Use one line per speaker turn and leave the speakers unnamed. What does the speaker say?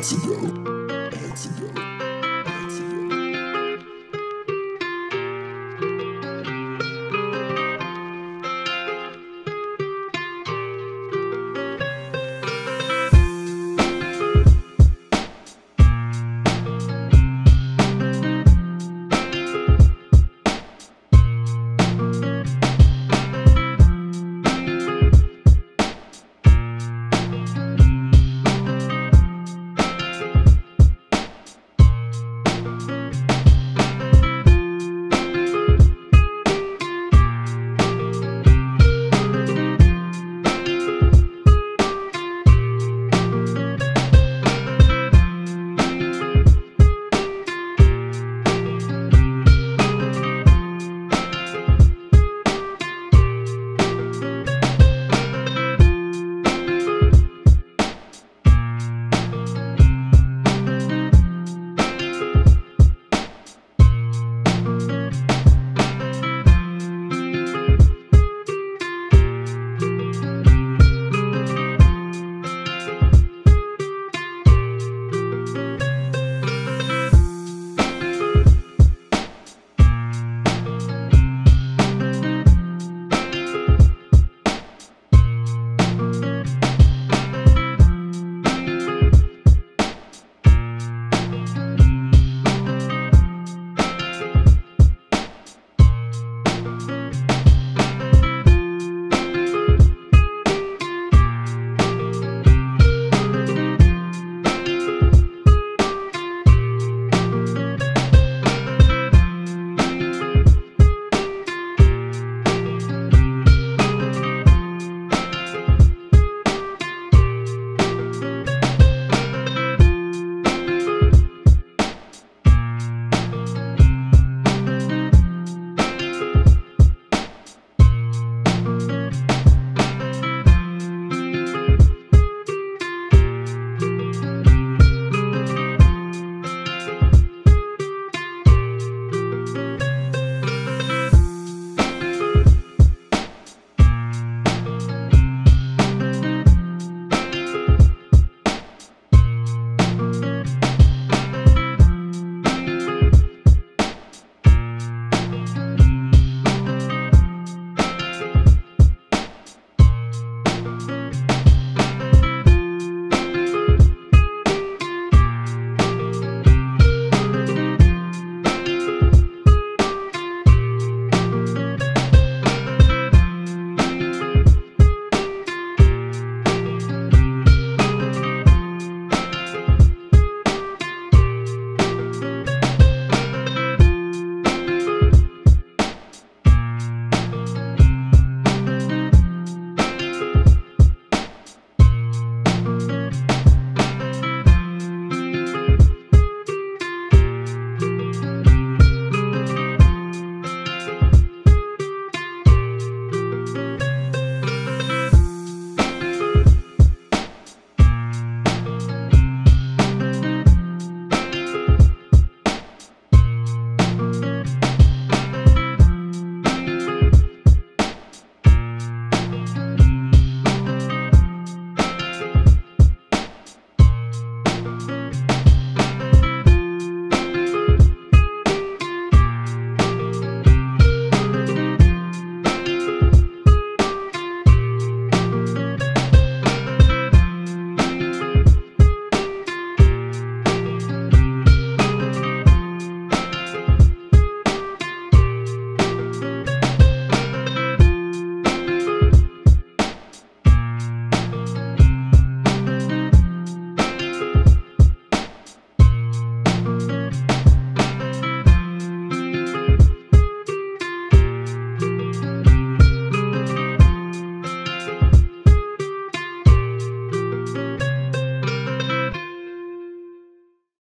Antidote. Antidote.